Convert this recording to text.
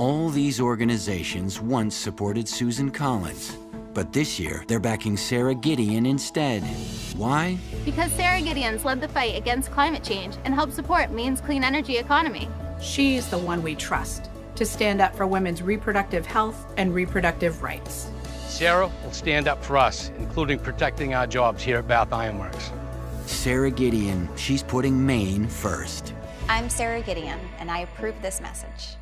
All these organizations once supported Susan Collins, but this year they're backing Sara Gideon instead. Why? Because Sara Gideon's led the fight against climate change and helped support Maine's clean energy economy. She's the one we trust to stand up for women's reproductive health and reproductive rights. Sara will stand up for us, including protecting our jobs here at Bath Iron Works. Sara Gideon, she's putting Maine first. I'm Sara Gideon, and I approve this message.